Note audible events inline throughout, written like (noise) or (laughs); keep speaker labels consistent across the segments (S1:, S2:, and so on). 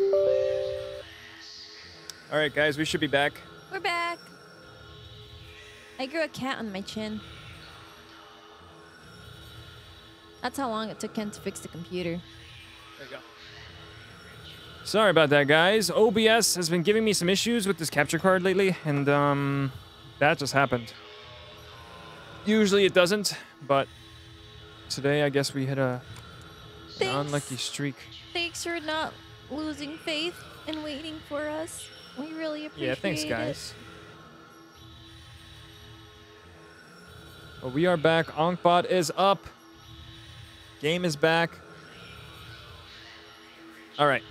S1: All right, guys, we should be back.
S2: We're back. I grew a cat on my chin. That's how long it took Ken to fix the computer.
S1: There you go. Sorry about that, guys. OBS has been giving me some issues with this capture card lately, and um, that just happened. Usually it doesn't, but today I guess we hit a
S2: Thanks.
S1: unlucky streak.
S2: Thanks for not losing faith and waiting for us. We really appreciate it.
S1: Yeah, thanks,
S2: it.
S1: guys. Well, we are back. Ankhbot is up. Game is back. All right.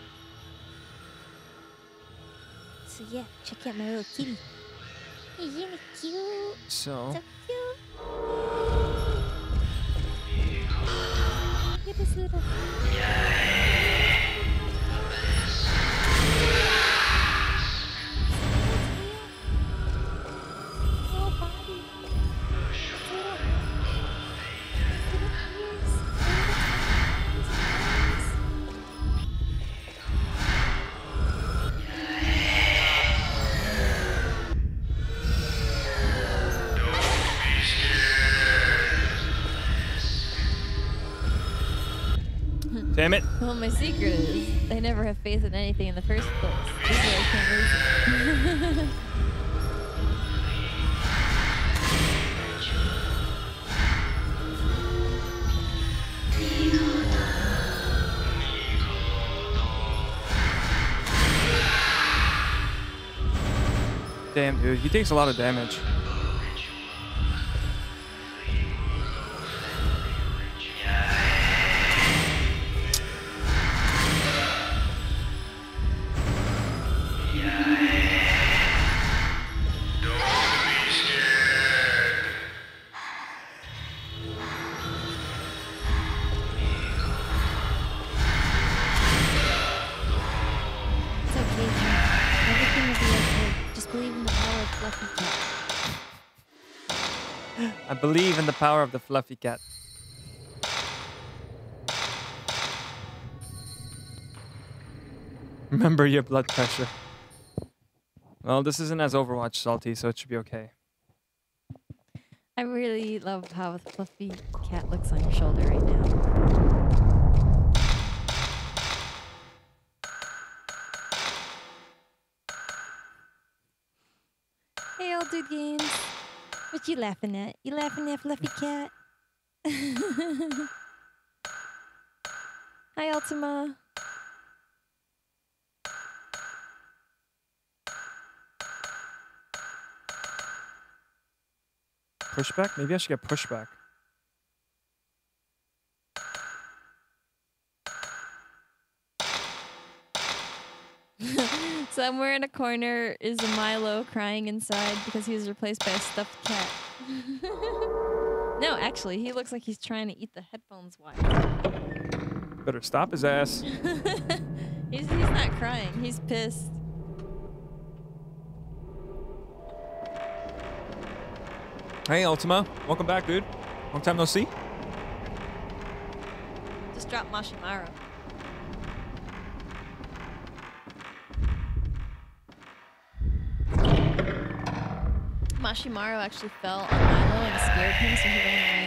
S2: So yeah, check out my little kitty. Isn't it cute?
S1: So,
S2: So cute. Look at this. Little
S1: damn it.
S2: Well, my secret is I never have faith in anything in the first place. This is I can't lose it.
S1: Damn, dude. He takes a lot of damage.
S2: Power of
S1: the fluffy cat. (laughs) Remember your blood pressure. Well, this isn't as Overwatch salty, so it should be okay.
S2: I really love how the Fluffy Cat looks on your shoulder right now. Hey, old dude games. What you laughing at? You laughing at Fluffy Cat? (laughs) Hi, Ultima.
S1: Pushback? Maybe I should get pushback.
S2: Somewhere in a corner is a Milo crying inside because he was replaced by a stuffed cat. (laughs) no, actually, he looks like he's trying to eat the headphones wire.
S1: Better stop his ass. (laughs)
S2: he's, he's not crying, he's pissed.
S1: Hey, Ultima. Welcome back, dude. Long time no see.
S2: Just drop Mashimaru. Mashimaru actually fell on Milo and scared him, so he ran away.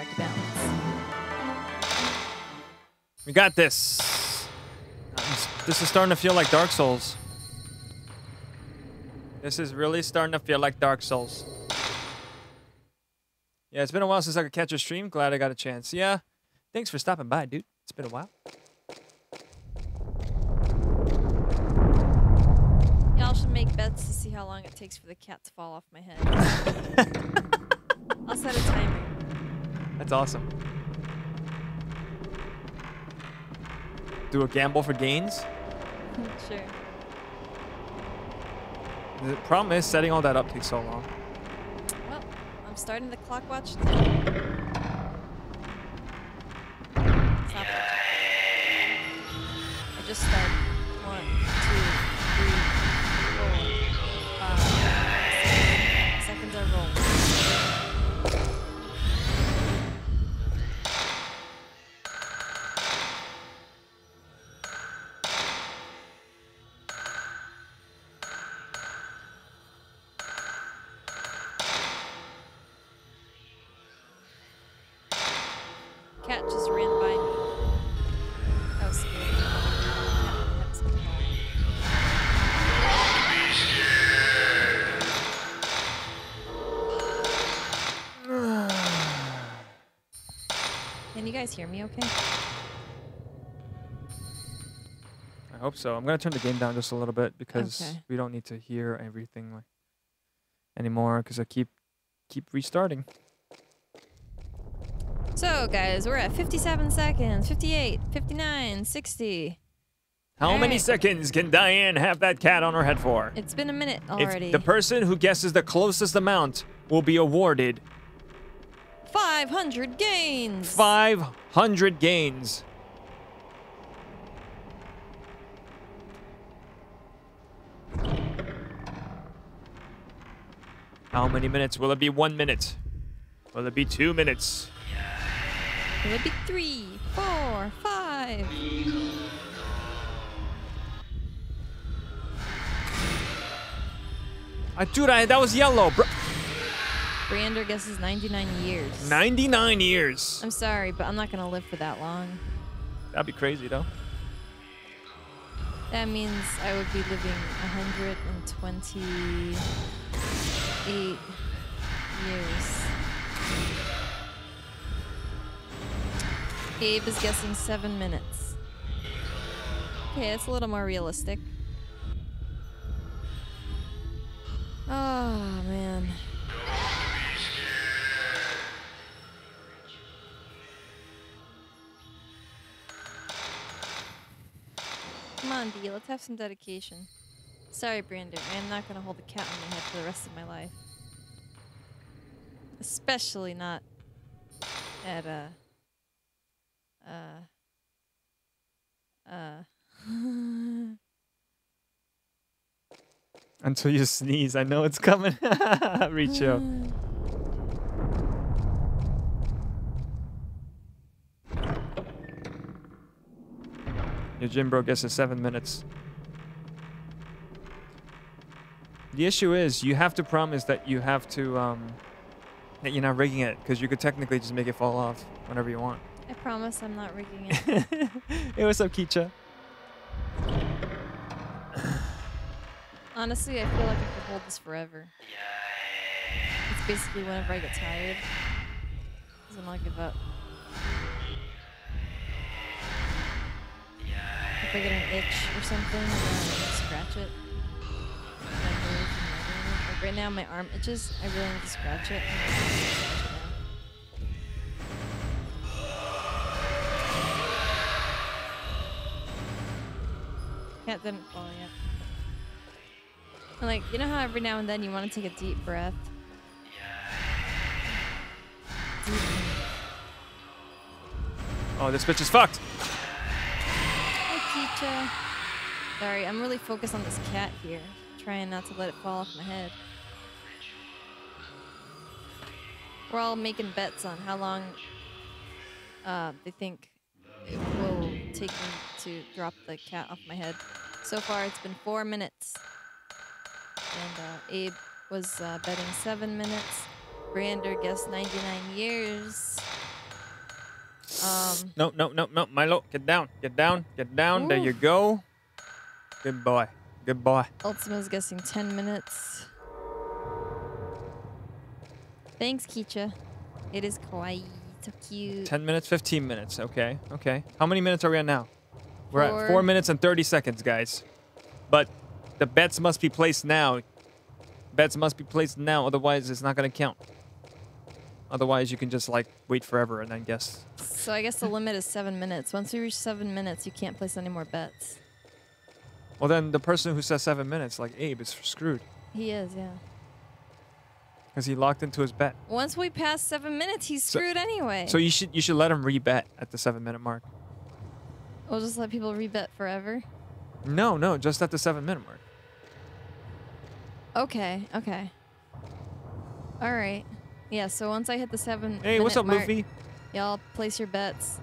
S2: hard to balance.
S1: We got this. This is starting to feel like Dark Souls. This is really starting to feel like Dark Souls. Yeah, it's been a while since I could catch a stream. Glad I got a chance. Yeah, thanks for stopping by, dude. It's been a while.
S2: Y'all should make bets to see how long it takes for the cat to fall off my head. (laughs) I'll set a timer.
S1: That's awesome. Do a gamble for gains? (laughs)
S2: sure.
S1: The problem is setting all that up takes so long.
S2: Well, I'm starting the clock watch now. Stop it. I just started. Guys hear me okay?
S1: I hope so. I'm gonna turn the game down just a little bit because
S2: Okay.
S1: we don't need to hear everything like anymore. Because I keep keep restarting.
S2: So, guys, we're at 57 seconds, 58, 59, 60.
S1: How many
S2: Alright.
S1: seconds can Diane have that cat on her head for?
S2: It's been a minute
S1: If
S2: already.
S1: the person who guesses the closest amount will be awarded
S2: 500 gains!
S1: 500 gains. How many minutes? Will it be one minute? Will it be two minutes?
S2: Will it be three, four, five?
S1: Uh, dude, I, that was yellow, bro.
S2: Brander guesses 99 years.
S1: 99 years.
S2: I'm sorry, but I'm not gonna live for that long.
S1: That'd be crazy, though.
S2: That means I would be living 128 years. Abe is guessing seven minutes. Okay, that's a little more realistic. Oh, man. Come on, D, let's have some dedication. Sorry, Brandon, I am not gonna hold a cat on my head for the rest of my life. Especially not at a uh uh (laughs)
S1: Until you sneeze, I know it's coming. (laughs) Richo. (laughs) Your gym bro guesses seven minutes. The issue is you have to promise that you have to um that you're not rigging it because you could technically just make it fall off whenever you want.
S2: I promise I'm not rigging it. (laughs)
S1: hey, what's up, Kicha?
S2: Honestly, I feel like I could hold this forever. It's basically whenever I get tired. Because then I'll give up. If I get an itch or something, then I scratch it. Like right now, my arm itches. I really need to scratch it. can't didn't fall yet. And, Like, you know how every now and then you want to take a deep breath?
S1: Oh, this bitch is fucked.
S2: Kicha. Sorry, I'm really focused on this cat here. Trying not to let it fall off my head. We're all making bets on how long uh, they think it will take me to drop the cat off my head. So far, it's been four minutes. And uh, Abe was uh, betting seven minutes. Brander guessed 99 years. Um,
S1: No, no, no, no, Milo, get down, get down, get down. There you go. Good boy, good boy.
S2: Ultima's guessing 10 minutes. Thanks, Kicha. It is. So cute.
S1: 10 minutes, 15 minutes. Okay, okay. How many minutes are we at now? We're at 4 minutes and 30 seconds, guys. But the bets must be placed now Bets must be placed now, otherwise it's not gonna count. Otherwise, you can just like wait forever and then guess.
S2: So I guess the limit is seven minutes. Once we reach seven minutes, you can't place any more bets.
S1: Well, then the person who says seven minutes, like Abe, is screwed
S2: He is, yeah.
S1: because he locked into his bet.
S2: Once we pass seven minutes, he's
S1: So-
S2: screwed anyway.
S1: So you should you should let him rebet at the seven minute mark.
S2: we'll just let people rebet forever.
S1: No, no, just at the seven minute mark.
S2: Okay, okay. All right. Yeah. So once I hit the seven.
S1: Hey, what's up,
S2: mark,
S1: Luffy?
S2: Y'all place your bets,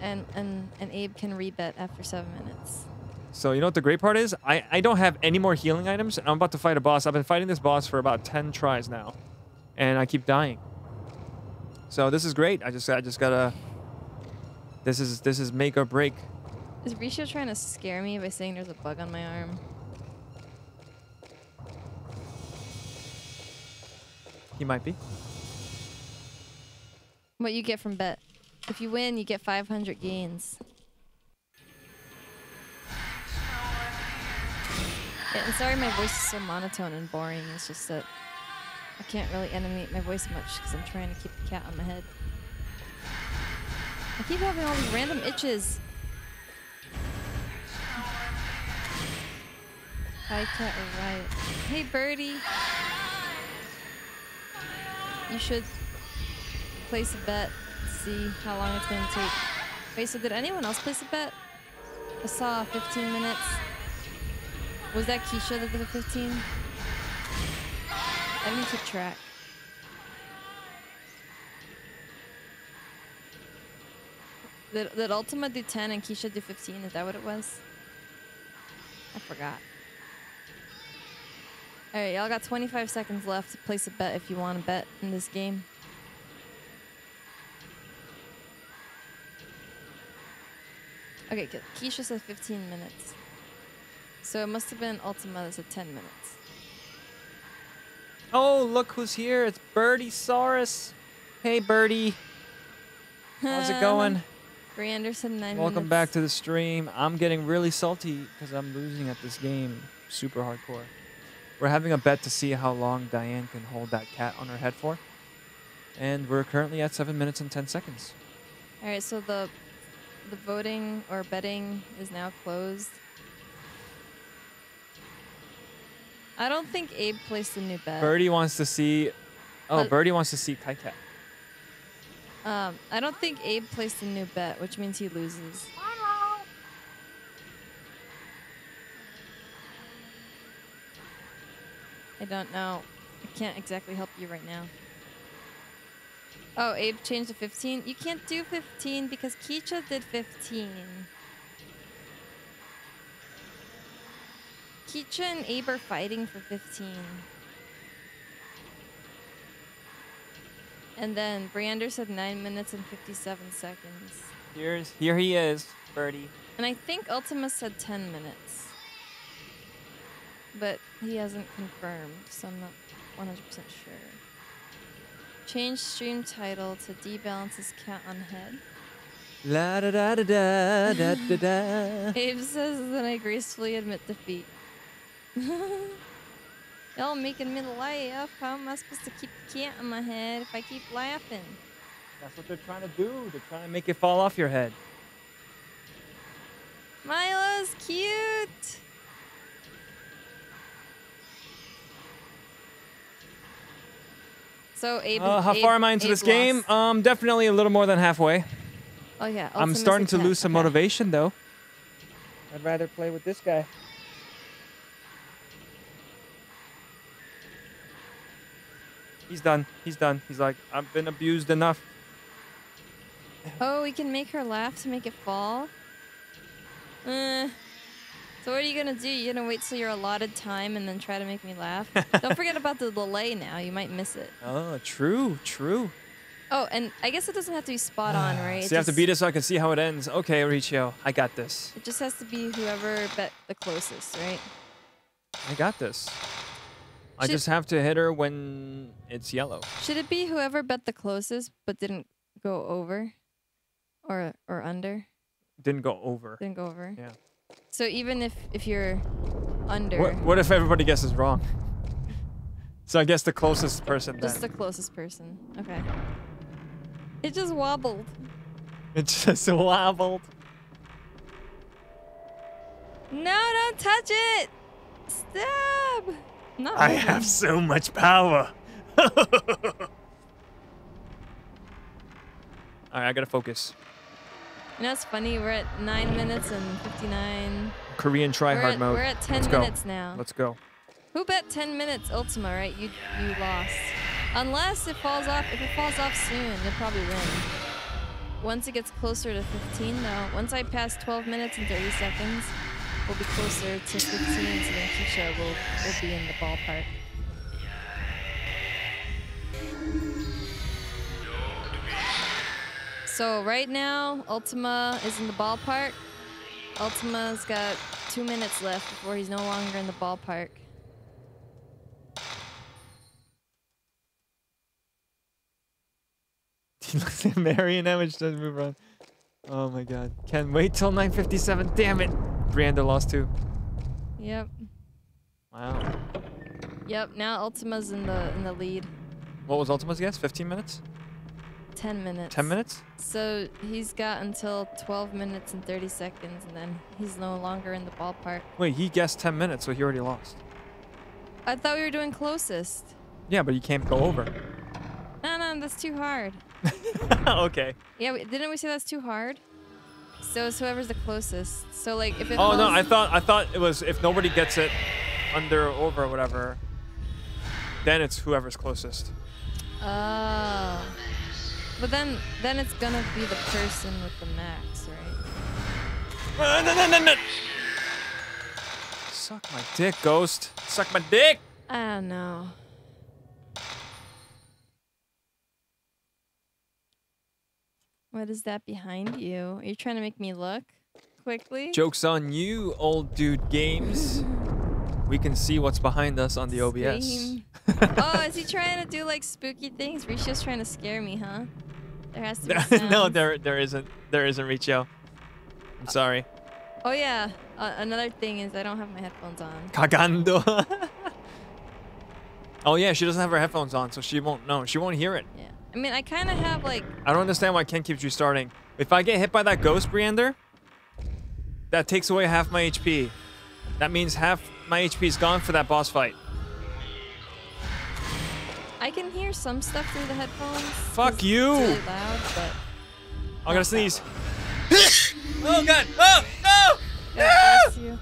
S2: and and and Abe can rebet after seven minutes.
S1: So you know what the great part is? I, I don't have any more healing items. and I'm about to fight a boss. I've been fighting this boss for about 10 tries now. And I keep dying. So this is great. I just I just gotta This is this is make or break.
S2: Is Risha trying to scare me by saying there's a bug on my arm?
S1: He might be.
S2: What you get from bet? If you win, you get 500 gains. Yeah, and sorry my voice is so monotone and boring. It's just that I can't really animate my voice much because I'm trying to keep the cat on my head. I keep having all these random itches. Hi, cat or riot. Hey, birdie. You should place a bet, see how long it's going to take. Wait, so did anyone else place a bet? I saw 15 minutes. Was that Keisha that did the 15? I didn't keep track. Did, did Ultima do 10 and Keisha do 15? Is that what it was? I forgot. Alright, y'all got 25 seconds left to place a bet if you want to bet in this game. Okay. Keisha said 15 minutes. So it must have been Ultima that said 10 minutes.
S1: Oh, look who's here. It's Birdie Saurus. Hey Birdie. How's it (laughs) going?
S2: Briander said 9 minutes.
S1: Welcome back to the stream. I'm getting really salty because I'm losing at this game. Super hardcore. We're having a bet to see how long Diane can hold that cat on her head for. And we're currently at 7 minutes and 10 seconds.
S2: Alright, so the the voting or betting is now closed. I don't think Abe placed a new bet.
S1: Birdie wants to see. Oh,
S2: But-
S1: Birdie wants to see Kai Cat.
S2: Um, I don't think Abe placed a new bet, which means he loses. I don't know. I can't exactly help you right now. Oh, Abe changed to 15? You can't do 15 because Keisha did 15. Keisha and Abe are fighting for 15. And then Briander said 9 minutes and 57 seconds.
S1: Here's here he is, Birdie.
S2: And I think Ultima said 10 minutes. But he hasn't confirmed, so I'm not 100% sure. Change stream title to debalances cat on head.
S1: La da da da da da da da. (laughs)
S2: Abe says that I gracefully admit defeat. (laughs) Y'all making me laugh. How am I supposed to keep the cat on my head if I keep laughing?
S1: That's what they're trying to do. They're trying to make it fall off your head.
S2: Milo's cute. So Abe.
S1: Uh, how
S2: Abe-
S1: far am I into
S2: Abe
S1: this game?
S2: lost.
S1: Um, definitely a little more than halfway.
S2: oh yeah.
S1: I'm starting
S2: a
S1: to lose some
S2: Okay.
S1: motivation though. I'd rather play with this guy. He's done. He's done. He's like, I've been abused enough.
S2: Oh, we can make her laugh to make it fall. Uh, so what are you gonna do? You gonna wait till your allotted time and then try to make me laugh? (laughs) Don't forget about the delay now. You might miss it.
S1: Oh, true, true.
S2: Oh, and I guess it doesn't have to be spot on, (sighs) right?
S1: so you have to beat it so I can see how it ends. Okay, Richo, I got this.
S2: It just has to be whoever bet the closest, right?
S1: I got this. I just have to hit her when it's yellow.
S2: Should it be whoever bet the closest but didn't go over, or or under?
S1: Didn't go over.
S2: Didn't go over.
S1: Yeah.
S2: So even if if you're under,
S1: What, what if everybody guesses wrong? So I guess the closest person
S2: Just the closest person. Okay. It just wobbled.
S1: It just wobbled.
S2: No, don't touch it! Stab! Not
S1: I
S2: moving.
S1: have so much power. (laughs) Alright, I gotta focus.
S2: You know, it's funny. We're at 9 minutes and 59.
S1: Korean try
S2: we're
S1: hard
S2: at,
S1: mode.
S2: We're at 10
S1: Let's go.
S2: minutes now.
S1: Let's go.
S2: Who bet 10 minutes Ultima, right? You you lost. Unless it falls off. If it falls off soon, you'll probably win. Once it gets closer to 15, though, once I pass 12 minutes and 30 seconds, we'll be closer to 15, so then Keisha will, will be in the ballpark. So right now, Ultima is in the ballpark. Ultima's got two minutes left before he's no longer in the ballpark. (laughs)
S1: He looks at Marion Image doesn't move around. Oh my god. Can't wait till 957. Damn it. Brianda lost two.
S2: Yep.
S1: Wow.
S2: Yep. Now Ultima's in the in the lead.
S1: What was Ultima's guess? 15 minutes?
S2: Ten minutes.
S1: 10 minutes?
S2: So he's got until 12 minutes and 30 seconds, and then he's no longer in the ballpark.
S1: Wait, he guessed 10 minutes, so he already lost.
S2: I thought we were doing closest.
S1: Yeah, but you can't go over.
S2: No, no, that's too hard. (laughs)
S1: okay.
S2: Yeah, didn't we say that's too hard? So it's whoever's the closest. So like if it
S1: Oh no, I thought I thought it was if nobody gets it under or over or whatever, then it's whoever's closest.
S2: Oh. But then then it's gonna be the person with the max, right?
S1: Uh, no, no, no, no. Suck my dick, ghost. Suck my dick.
S2: I don't know. What is that behind you? Are you trying to make me look quickly?
S1: Joke's on you, old dude games. We can see what's behind us on the OBS. (laughs)
S2: Oh, is he trying to do like spooky things? Risho's trying to scare me, huh? There has to be (laughs)
S1: no, there there isn't. There isn't Richo. I'm sorry.
S2: Oh yeah. Uh, another thing is I don't have my headphones on.
S1: Cagando. (laughs) oh yeah, she doesn't have her headphones on, so she won't know. She won't hear it.
S2: Yeah. I mean, I kind of have like.
S1: I don't understand why Ken keeps restarting. If I get hit by that ghost, Briander, that takes away half my HP. That means half my HP is gone for that boss fight.
S2: I can hear some stuff through the headphones.
S1: Fuck you.
S2: It's really loud, but.
S1: I'm gonna sneeze. (laughs) oh god! Oh no!
S2: Bless you.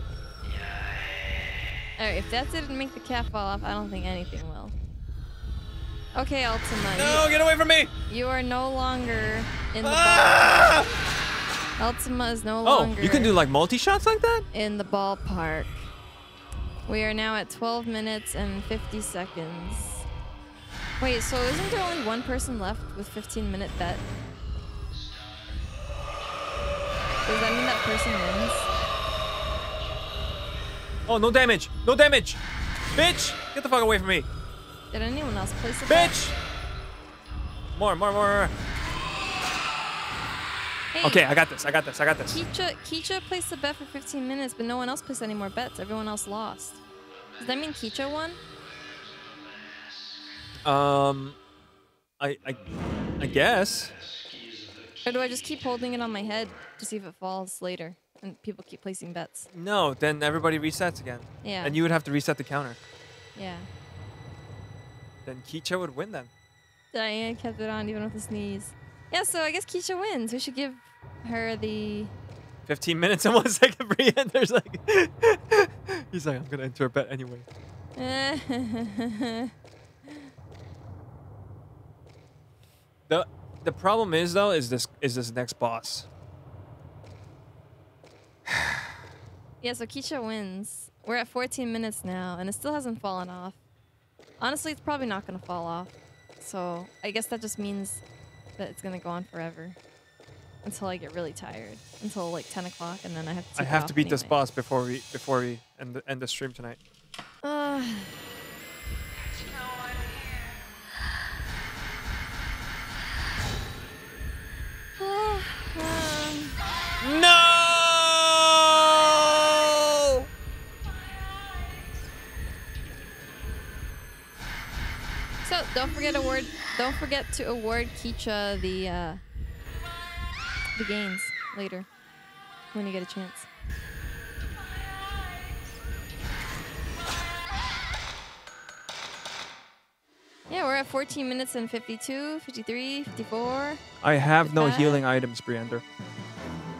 S2: Alright, if that didn't make the cat fall off, I don't think anything will. Okay, Ultima.
S1: No! Get away from me!
S2: You, you are no longer in the
S1: Ah!
S2: ballpark. Ultima is no
S1: Oh,
S2: longer
S1: you can do like multi shots like that?
S2: in the ballpark. We are now at 12 minutes and 50 seconds. Wait, so isn't there only one person left with 15 minute bet? Does that mean that person wins?
S1: Oh, no damage! No damage! Bitch! Get the fuck away from me!
S2: Did anyone else place a bet?
S1: Bitch! More, more, more.
S2: Hey,
S1: Okay, I got this. I got this. I got this.
S2: Keisha, Keisha placed a bet for 15 minutes, but no one else placed any more bets. Everyone else lost. Does that mean Keisha won?
S1: Um, I, I, I guess.
S2: Or do I just keep holding it on my head to see if it falls later? And people keep placing bets.
S1: No, then everybody resets again.
S2: Yeah.
S1: And you would have to reset the counter.
S2: Yeah.
S1: Then Kicha would win then.
S2: Diane kept it on even with a sneeze. Yeah, so I guess Keisha wins. We should give her the.
S1: 15 minutes and (laughs) one second Brienne. There's like, (laughs) he's like, I'm gonna enter a bet anyway. (laughs) The, the problem is though, is this, is this next boss. (sighs)
S2: yeah, so Keisha wins. We're at 14 minutes now, and it still hasn't fallen off. Honestly, it's probably not going to fall off. So I guess that just means that it's going to go on forever. Until I get really tired. Until like 10 o'clock, and then I have to
S1: I have to beat this boss before we, before we end the, end the stream tonight.
S2: Uh,
S1: No!
S2: Also, don't forget award. Don't forget to award Keecha the uh, the gains later when you get a chance. Yeah, we're at 14 minutes and 52, 53, 54,
S1: I have no healing items, Briander.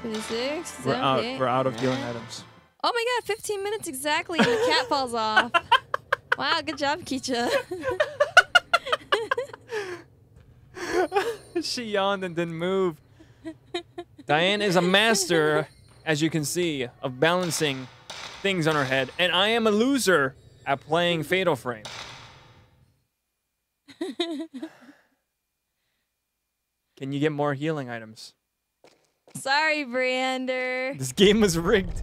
S2: 56.
S1: We're out.
S2: 78,
S1: We're out of healing items.
S2: Oh my god, 15 minutes exactly and the cat (laughs) falls off. Wow, good job, Keecha. (laughs)
S1: she yawned and didn't move. Diane is a master, as you can see, of balancing things on her head, and I am a loser at playing Fatal Frame. (laughs) Can you get more healing items?
S2: Sorry, Brander.
S1: This game was rigged.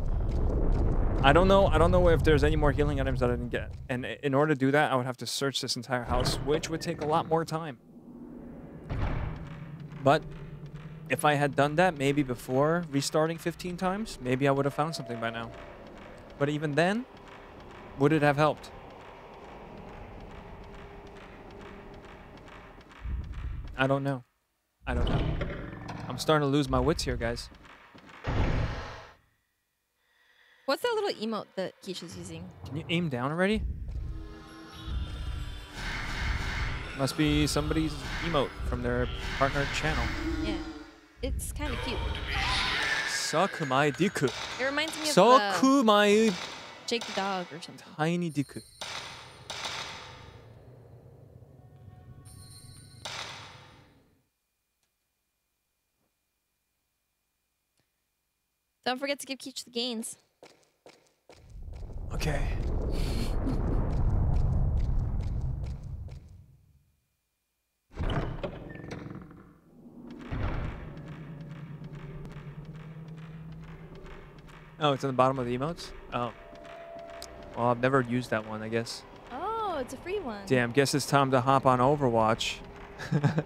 S1: I don't know. I don't know if there's any more healing items that I didn't get. And in order to do that, I would have to search this entire house, which would take a lot more time. But if I had done that maybe before restarting 15 times, maybe I would have found something by now. But even then, would it have helped? I don't know. I don't know. I'm starting to lose my wits here, guys.
S2: What's that little emote that Keisha's using?
S1: Can you aim down already? Must be somebody's emote from their partner channel.
S2: Yeah. It's kind of cute.
S1: My dick.
S2: It reminds me of uh,
S1: my
S2: Jake the dog or something.
S1: tiny dick.
S2: Don't forget to give Keisha the gains.
S1: Okay. Oh, it's on the bottom of the emotes? Oh. Well, I've never used that one, I guess.
S2: Oh, it's a free one.
S1: Damn, guess it's time to hop on Overwatch. (laughs)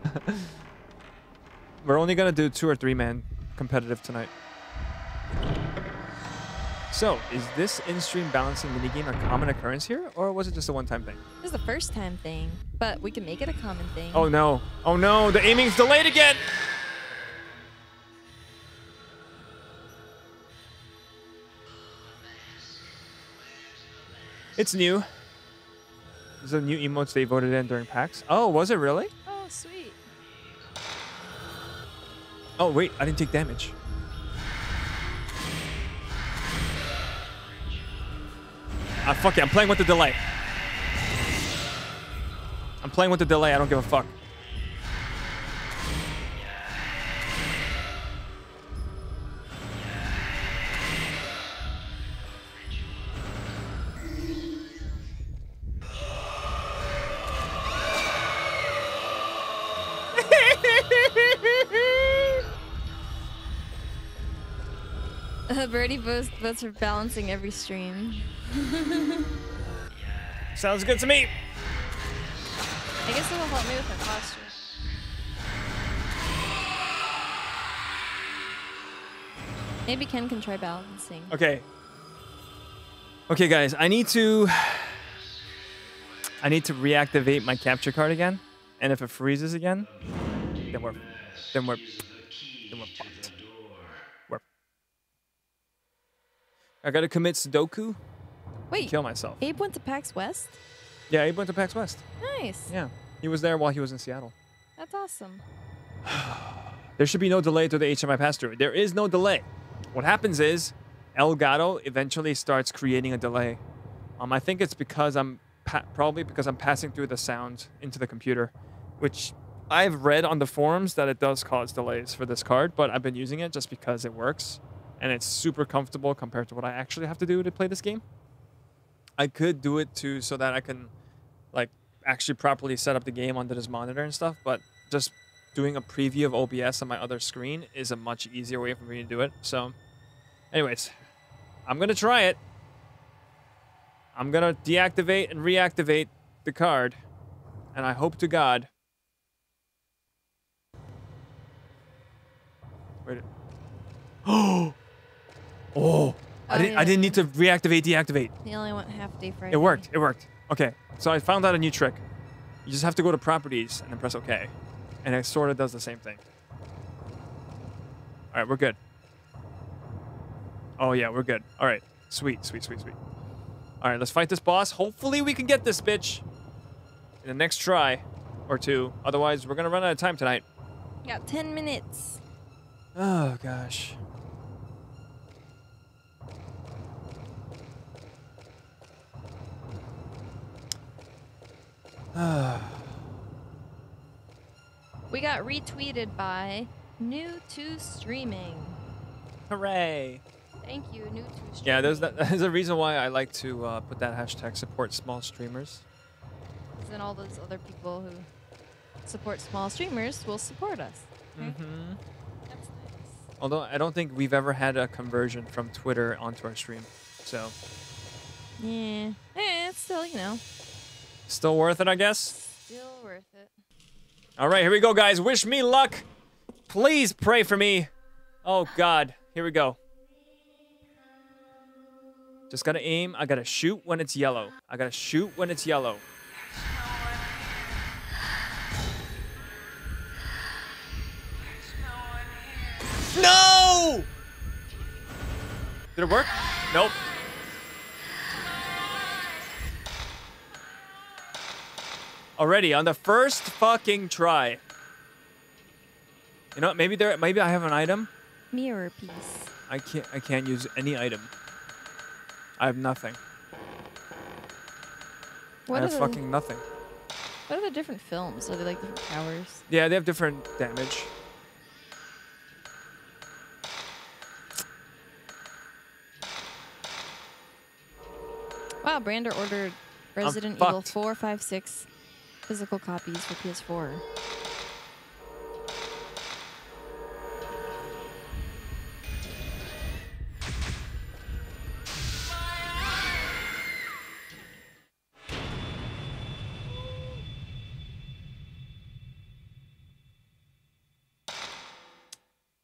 S1: We're only gonna do two or three man competitive tonight. So, is this in-stream balancing minigame a common occurrence here, or was it just a one-time thing?
S2: This is the first time thing, but we can make it a common thing.
S1: Oh no! Oh no! The aiming's delayed again! It's new. These are new emotes they voted in during PAX. Oh, was it really?
S2: Oh, sweet.
S1: Oh wait, I didn't take damage. Ah, fuck it. I'm playing with the delay. I'm playing with the delay. I don't give a fuck.
S2: Birdie votes, votes for balancing every stream. (laughs)
S1: Sounds good to me.
S2: I guess it'll help me with my posture. Maybe Ken can try balancing.
S1: Okay. Okay, guys, I need to. I need to reactivate my capture card again, and if it freezes again, then we're, then we're, then we're fucked. I gotta commit Sudoku,
S2: Wait,
S1: kill myself.
S2: Abe went to PAX West?
S1: Yeah, he went to PAX West.
S2: Nice.
S1: Yeah, he was there while he was in Seattle.
S2: That's awesome. (sighs)
S1: There should be no delay to the HDMI pass through. There is no delay. What happens is Elgato eventually starts creating a delay. Um, I think it's because I'm probably because I'm passing through the sound into the computer, which I've read on the forums that it does cause delays for this card, but I've been using it just because it works and it's super comfortable compared to what I actually have to do to play this game. I could do it too so that I can like actually properly set up the game onto this monitor and stuff, but just doing a preview of OBS on my other screen is a much easier way for me to do it. So, anyways, I'm gonna try it. I'm gonna deactivate and reactivate the card, and I hope to God. Wait. Oh. Oh. I
S2: Oh,
S1: didn't. I didn't need to reactivate, deactivate.
S2: He only went half day Friday.
S1: It worked. It worked. Okay. So I found out a new trick. You just have to go to properties and then press OK. And it sort of does the same thing. All right, we're good. Oh, yeah, we're good. All right. Sweet, sweet, sweet, sweet. All right, let's fight this boss. Hopefully we can get this bitch in the next try or two. Otherwise, we're going to run out of time tonight.
S2: Got 10 minutes.
S1: Oh, gosh. (sighs)
S2: We got retweeted by New to Streaming.
S1: Hooray.
S2: Thank you, New to Streaming.
S1: Yeah, there's, that, (laughs) there's a reason why I like to uh, put that hashtag support small streamers.
S2: And all those other people who support small streamers will support us. Okay?
S1: Mm-hmm.
S2: That's nice.
S1: Although I don't think we've ever had a conversion from Twitter onto our stream. So,
S2: Yeah. Eh, it's still, you know,
S1: still worth it, I guess.
S2: still worth it.
S1: All right, here we go, guys. Wish me luck. Please pray for me. Oh, God. Here we go. Just gotta aim. I gotta shoot when it's yellow. I gotta shoot when it's yellow. No! Did it work? Nope. Already on the first fucking try. You know, maybe there, maybe I have an item.
S2: Mirror piece.
S1: I can't, I can't use any item. I have nothing.
S2: What
S1: I have
S2: the,
S1: fucking nothing.
S2: What are the different films? Are they like different powers?
S1: Yeah, they have different damage.
S2: Wow, Brander ordered Resident Evil
S1: fucked.
S2: 4, 5, 6 physical copies for PS4.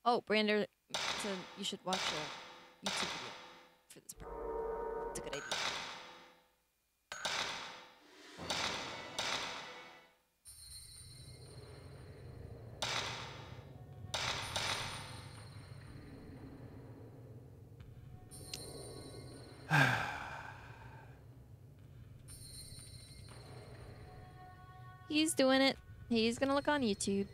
S2: Oh, Brander said you should watch a YouTube video for this part. Doing it. He's gonna look on YouTube.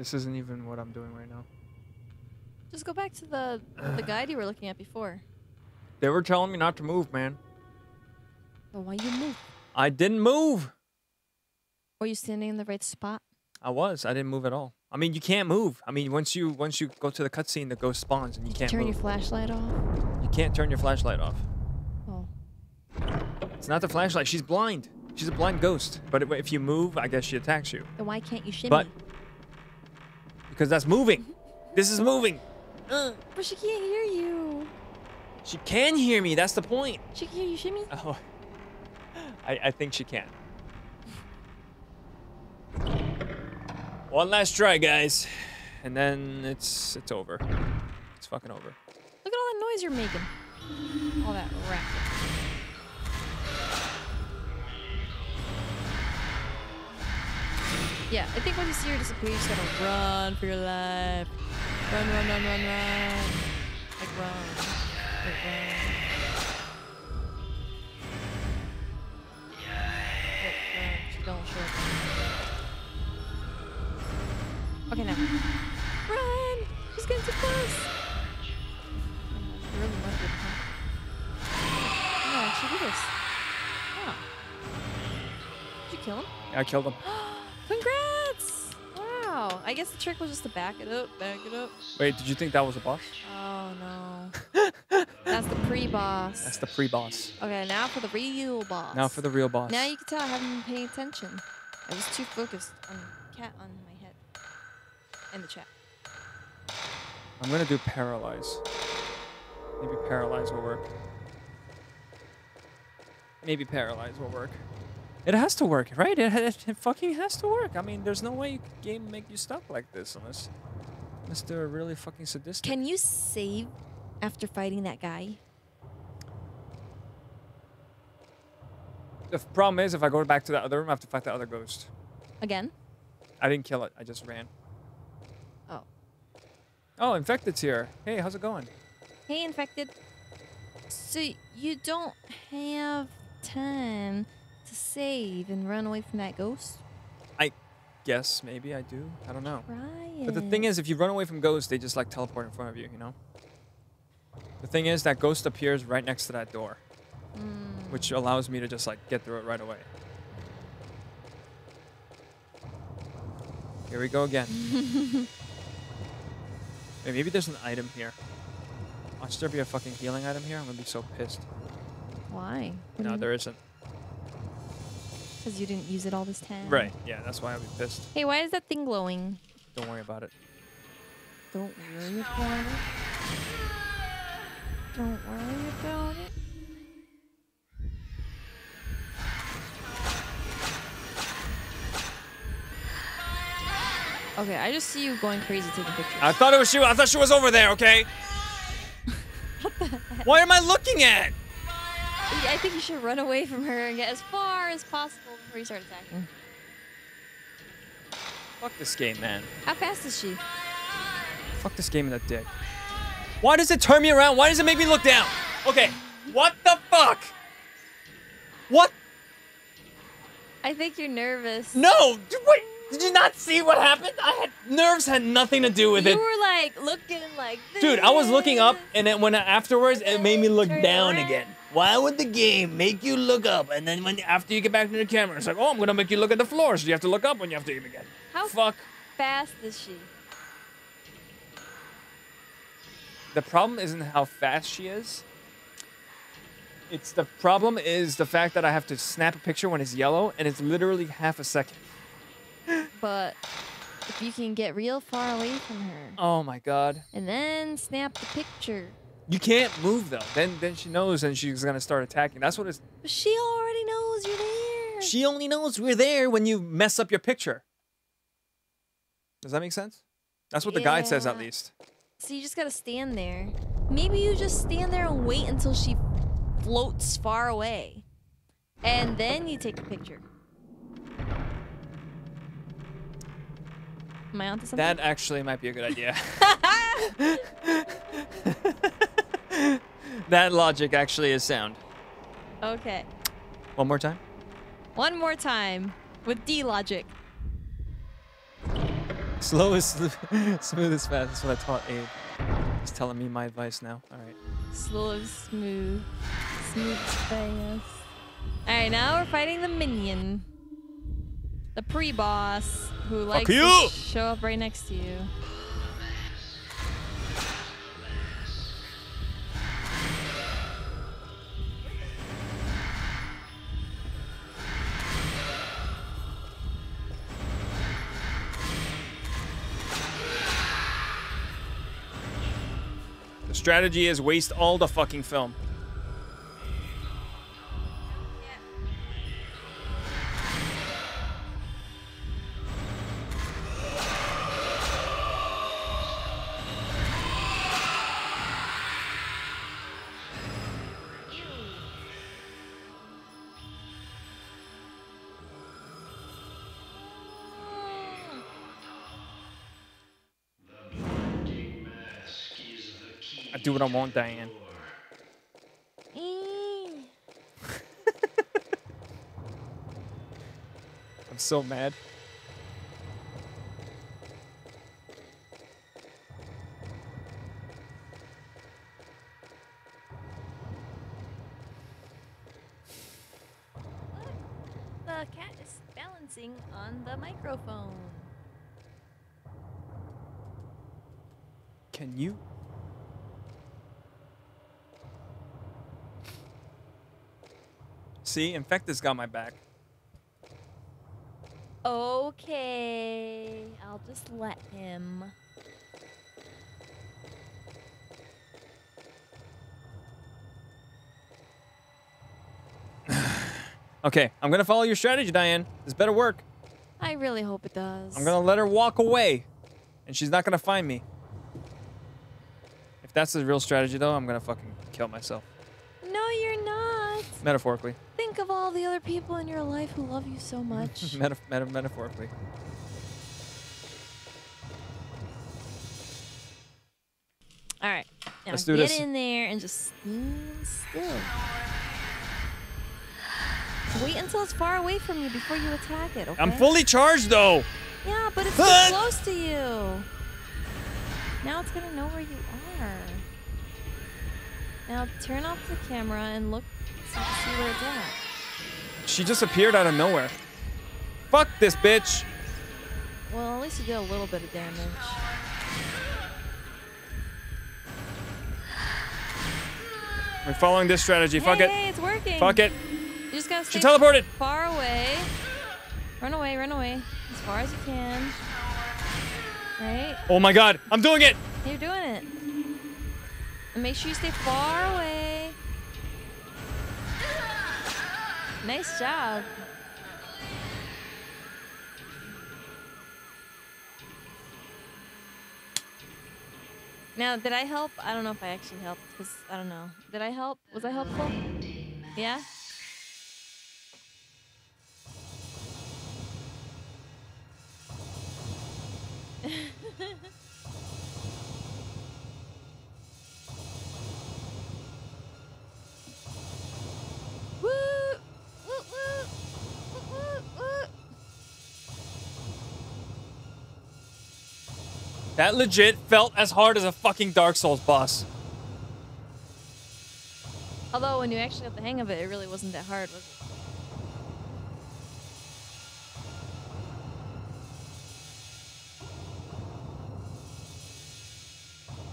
S1: This isn't even what I'm doing right now.
S2: Just go back to the the guide you were looking at before.
S1: They were telling me not to move, man.
S2: Well, why you move?
S1: I didn't move.
S2: Were you standing in the right spot?
S1: I was. I didn't move at all. I mean, you can't move. I mean, once you once you go to the cutscene, the ghost spawns and you can't
S2: Turn
S1: move.
S2: your flashlight off.
S1: you can't turn your flashlight off.
S2: Oh,
S1: It's not the flashlight. She's blind. She's a blind ghost. But if- if you move, I guess she attacks you.
S2: then why can't you shimmy?
S1: But because that's moving. This is moving. Uh,
S2: but she can't hear you.
S1: she can hear me. That's the point.
S2: She can hear you shimmy.
S1: Oh, I, I think she can. One last try, guys, and then it's it's over. It's fucking over.
S2: Look at all that noise you're making. All that racket. Yeah, I think when you see her disappear, you just gotta run for your life. Run, run, run, run, run. Like run. Like run. Like run. She don't show up. Okay, now. Run! She's getting too close. Really might be No, actually do this. Oh. Did you kill him?
S1: I killed him. (gasps) (gasps)
S2: I guess the trick was just to back it up, back it up.
S1: Wait, did you think that was a boss?
S2: Oh no. (laughs) That's the pre-boss.
S1: That's the pre-boss.
S2: Okay, now for the real boss.
S1: Now for the real boss.
S2: Now you can tell I haven't been paying attention. I was too focused on cat on my head. And the chat.
S1: I'm gonna do paralyze. Maybe paralyze will work. Maybe paralyze will work. It has to work, right? It, it, it fucking has to work. I mean, there's no way game make you stop like this unless, unless they're really fucking sadistic.
S2: Can you save after fighting that guy?
S1: the problem is, if I go back to that other room, I have to fight that other ghost.
S2: Again?
S1: I didn't kill it. I just ran.
S2: Oh.
S1: Oh, infected's here. Hey, how's it going?
S2: Hey, infected. So you don't have time to save and run away from that ghost?
S1: I guess maybe I do. I don't know. But the thing is, if you run away from ghosts, they just like teleport in front of you, you know? The thing is, that ghost appears right next to that door,
S2: Mm.
S1: which allows me to just like get through it right away. Here we go again. (laughs) Maybe there's an item here. Watch there be a fucking healing item here. I'm gonna be so pissed.
S2: Why?
S1: No, there isn't.
S2: Because you didn't use it all this time.
S1: Right. Yeah, that's why I'll be pissed.
S2: Hey, why is that thing glowing?
S1: Don't worry about it.
S2: Don't worry about it. Don't worry about it. Okay, I just see you going crazy taking pictures.
S1: I thought it was you. I thought she was over there. Okay. (laughs) What the heck? Why am I looking at?
S2: I think you should run away from her and get as far as possible before you start attacking.
S1: Fuck this game, man.
S2: How fast is she?
S1: Fuck this game in the dick. Why does it turn me around? Why does it make me look down? Okay, what the fuck? What?
S2: I think you're nervous.
S1: No! did you not see what happened? I had nerves had nothing to do with
S2: you
S1: it.
S2: You were like looking like this.
S1: Dude, I was looking up, and then when afterwards, it made me look down again. Why would the game make you look up, and then when after you get back to the camera, it's like, oh, I'm gonna make you look at the floor, so you have to look up when you have to aim again.
S2: How
S1: Fuck.
S2: fast is she?
S1: The problem isn't how fast she is. It's the problem is the fact that I have to snap a picture when it's yellow, and it's literally half a second. (laughs)
S2: But if you can get real far away from her
S1: Oh my god.
S2: and then snap the picture.
S1: You can't move though. Then then she knows and she's gonna start attacking. That's what it's.
S2: But she already knows you're there.
S1: She only knows we're there when you mess up your picture. Does that make sense? That's what the guide says at least.
S2: So you just gotta stand there. Maybe you just stand there and wait until she floats far away. And then you take a picture. Am I onto something?
S1: That actually might be a good idea. (laughs) (laughs) (laughs) that logic actually is sound.
S2: okay.
S1: One more time.
S2: One more time with D logic.
S1: Slow is (laughs) smooth is fast. That's what I taught Abe. He's telling me my advice now. All right.
S2: Slow is smooth. Smooth is fast. Alright, now we're fighting the minion. The pre-boss who likes to show up right next to you.
S1: Strategy is waste all the fucking film. What I want, Diane. (laughs) I'm so mad.
S2: The cat is balancing on the microphone.
S1: Can you? See, Infectus got my back.
S2: Okay, I'll just let him. (sighs)
S1: Okay, I'm gonna follow your strategy, Diane. This better work.
S2: I really hope it does.
S1: I'm gonna let her walk away, and she's not gonna find me. If that's the real strategy, though, I'm gonna fucking kill myself.
S2: No, you're not.
S1: Metaphorically.
S2: Think of all the other people in your life who love you so (laughs) much.
S1: Meta- meta- metaphorically.
S2: all right, now
S1: Let's do
S2: get
S1: this.
S2: in there and just stand still. Wait until it's far away from you before you attack it. Okay.
S1: I'm fully charged, though.
S2: Yeah, but it's (laughs) too close to you. Now it's gonna know where you are. Now turn off the camera and look so you can see where it's at.
S1: She just appeared out of nowhere. Fuck this bitch.
S2: Well, at least you did a little bit of damage.
S1: We're following this strategy. Fuck
S2: hey,
S1: it.
S2: Hey, it's working.
S1: Fuck it.
S2: You just gotta
S1: She teleported.
S2: far away. Run away, run away. As far as you can. Right?
S1: Oh my god. I'm doing it.
S2: You're doing it. And make sure you stay far away. Nice job. Now, did I help? I don't know if I actually helped because I don't know. Did I help? Was I helpful? Yeah? (laughs)
S1: That legit felt as hard as a fucking Dark Souls boss.
S2: Although when you actually got the hang of it, it really wasn't that hard, was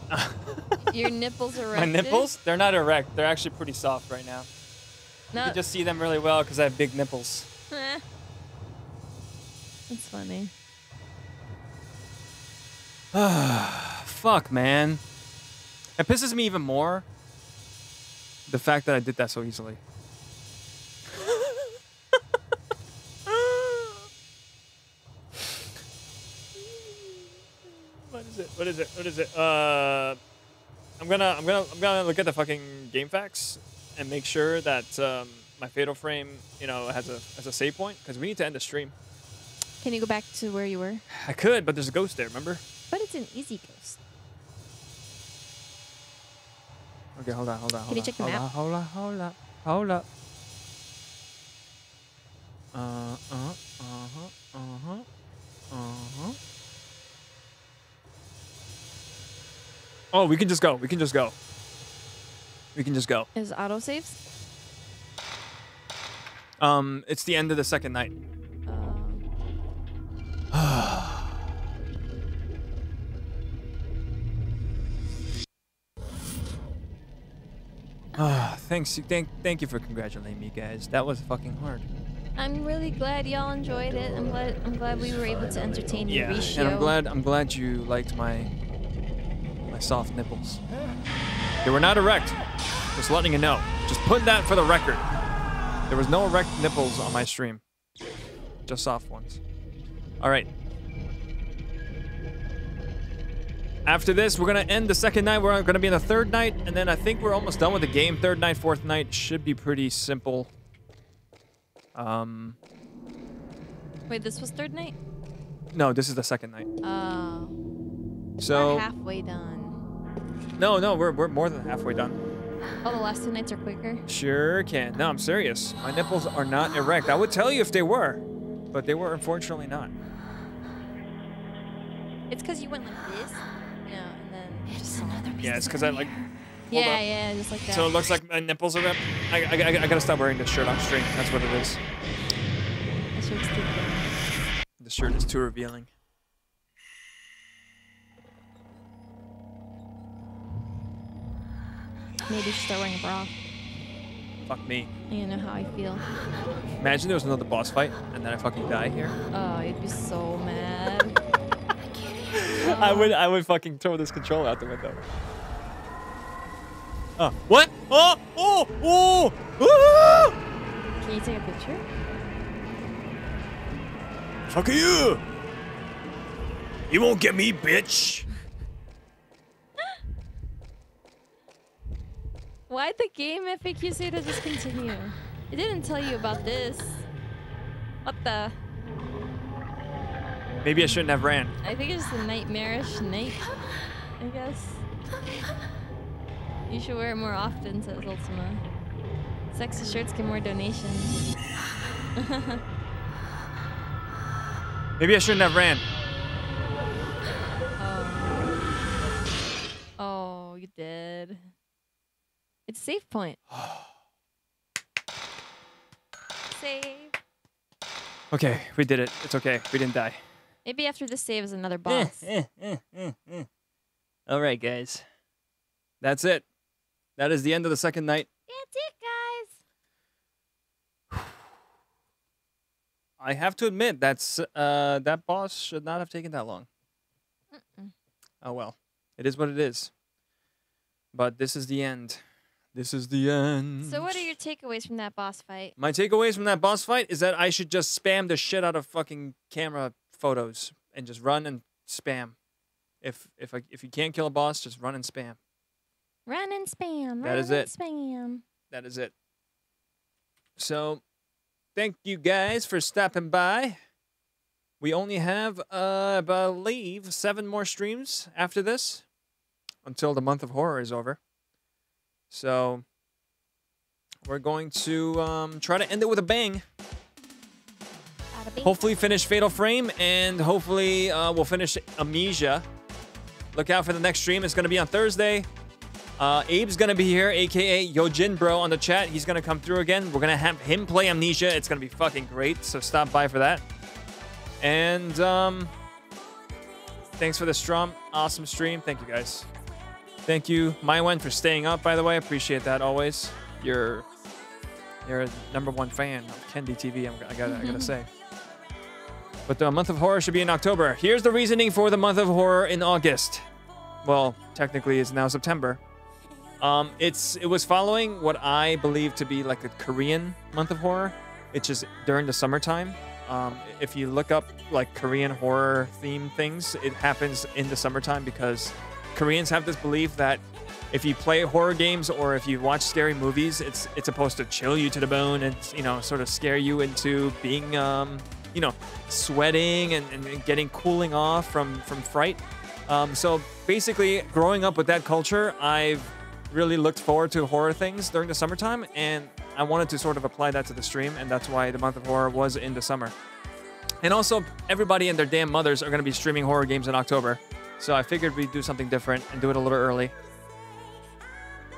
S2: it? (laughs) Your nipples are
S1: My nipples? They're not erect. They're actually pretty soft right now.
S2: No.
S1: You can just see them really well because I have big nipples. (laughs)
S2: That's funny. (sighs)
S1: Fuck, man. It pisses me even more the fact that I did that so easily. (laughs) what is it? What is it? What is it? Uh, I'm gonna, I'm gonna, I'm gonna look at the fucking game FAQs and make sure that um, my fatal frame, you know, has a has a save point because we need to end the stream.
S2: Can you go back to where you were?
S1: I could, but there's a ghost there. Remember?
S2: It's an easy ghost.
S1: Okay, hold on, hold on. Hold
S2: you
S1: on,
S2: check the
S1: hold
S2: map?
S1: On, hold on, hold on, hold up. Uh, uh, uh-huh, uh-huh, uh-huh. Oh, we can just go. We can just go. We can just go.
S2: Is auto saves?
S1: Um, it's the end of the second night. (sighs) (sighs)
S2: Uh,
S1: Ah, thanks. Thank, thank you for congratulating me, guys. That was fucking hard.
S2: I'm really glad y'all enjoyed it. I'm glad I'm glad we were able to entertain you,
S1: Yeah,
S2: Rishio.
S1: and I'm glad. I'm glad you liked my my soft nipples. They were not erect. Just letting you know. Just put that for the record. There was no erect nipples on my stream. Just soft ones. All right. After this, we're gonna end the second night. We're gonna be in the third night, and then I think we're almost done with the game. Third night, fourth night should be pretty simple. Um,
S2: Wait, this was third night?
S1: no, this is the second night.
S2: Oh.
S1: So
S2: we're halfway done.
S1: no, no, we're we're more than halfway done.
S2: Oh, the last two nights are quicker.
S1: Sure can. No, I'm serious. My nipples are not erect. I would tell you if they were, but they were unfortunately not.
S2: It's because you went like this, just another piece.
S1: Yeah, it's because I like.
S2: Yeah,
S1: up.
S2: yeah, just like that.
S1: So it looks like my nipples are ripped. I, I, I, I gotta stop wearing this shirt on stream. That's what it is.
S2: That shirt's too.
S1: The shirt is too revealing.
S2: Maybe should start wearing a bra.
S1: Fuck me.
S2: You know how I feel.
S1: Imagine there was another boss fight and then I fucking die here.
S2: Oh, you'd be so mad.
S1: I would I would fucking throw this controller out the window. Oh, what? Oh, oh, oh, oh!
S2: Can you take a picture?
S1: Fuck you! You won't get me, bitch! (gasps)
S2: Why'd the game FAQ say to discontinue? It didn't tell you about this. What the?
S1: Maybe I shouldn't have ran.
S2: I think it's a nightmarish night. I guess. You should wear it more often, says Ultima. Sexy shirts get more donations.
S1: Maybe I shouldn't have ran.
S2: Oh. Oh, you did. It's safe point. save.
S1: Okay, we did it. It's okay. We didn't die.
S2: Maybe after this save is another
S1: Eh,
S2: boss.
S1: All right, guys. That's it. That is the end of the second night.
S2: That's it, guys.
S1: I have to admit that's uh that boss should not have taken that long.
S2: Mm-mm.
S1: Oh well. It is what it is. But this is the end. This is the end.
S2: So, what are your takeaways from that boss fight?
S1: My takeaways from that boss fight is that I should just spam the shit out of fucking camera photos and just run and spam. If if I, if you can't kill a boss, just run and spam.
S2: Run and spam.
S1: That
S2: run
S1: is
S2: and
S1: it.
S2: Spam.
S1: That is it. So, thank you guys for stopping by. We only have, uh, I believe, seven more streams after this until the month of horror is over. So, we're going to um, try to end it with a bang. Hopefully, finish Fatal Frame, and hopefully, uh, we'll finish Amnesia. Look out for the next stream. It's going to be on Thursday. Uh, Abe's going to be here, aka Yojin Bro, on the chat. He's going to come through again. We're going to have him play Amnesia. It's going to be fucking great. So stop by for that. And um, thanks for the Strum. Awesome stream. Thank you guys. Thank you, Mywen, for staying up. By the way, I appreciate that always. You're you're a number one fan of Kendi TV. I'm, I gotta I gotta say. But the month of horror should be in October. Here's the reasoning for the month of horror in August. Well, technically, it's now September. Um, it's it was following what I believe to be like a Korean month of horror. It's just during the summertime. Um, if you look up like Korean horror theme things, it happens in the summertime because Koreans have this belief that if you play horror games or if you watch scary movies, it's it's supposed to chill you to the bone and you know sort of scare you into being um, you know sweating and, and, getting cooling off from from fright. Um, so basically, growing up with that culture, I've really looked forward to horror things during the summertime, and I wanted to sort of apply that to the stream, and that's why the month of horror was in the summer. And also, everybody and their damn mothers are going to be streaming horror games in October, so I figured we'd do something different and do it a little early.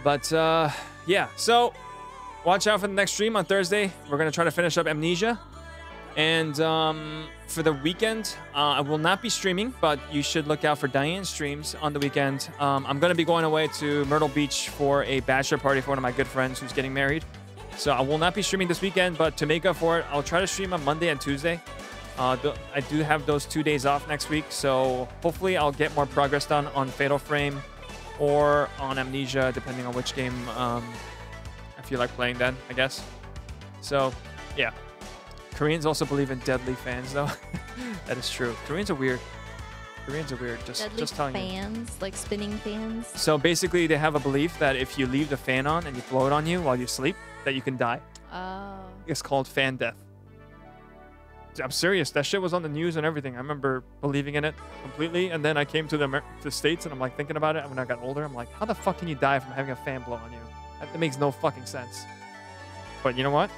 S1: But uh, yeah, so watch out for the next stream on Thursday. We're gonna try to finish up Amnesia, and um, for the weekend, uh, I will not be streaming, but you should look out for Diane's streams on the weekend. Um, I'm gonna be going away to Myrtle Beach for a bachelor party for one of my good friends who's getting married. So I will not be streaming this weekend, but to make up for it, I'll try to stream on Monday and Tuesday. Uh, I do have those two days off next week, so hopefully I'll get more progress done on Fatal Frame or on Amnesia, depending on which game um, I feel like playing then, I guess. So, yeah. Koreans also believe in deadly fans, though. (laughs) that is true. Koreans are weird. Koreans are weird. Just,
S2: Deadly
S1: just telling you.
S2: fans, like spinning fans.
S1: So basically, they have a belief that if you leave the fan on and you blow it on you while you sleep, that you can die.
S2: Oh.
S1: It's called fan death. I'm serious. That shit was on the news and everything. I remember believing in it completely, and then I came to the, Amer- the states and I'm like thinking about it. And when I got older, I'm like, how the fuck can you die from having a fan blow on you? That, that makes no fucking sense. But you know what?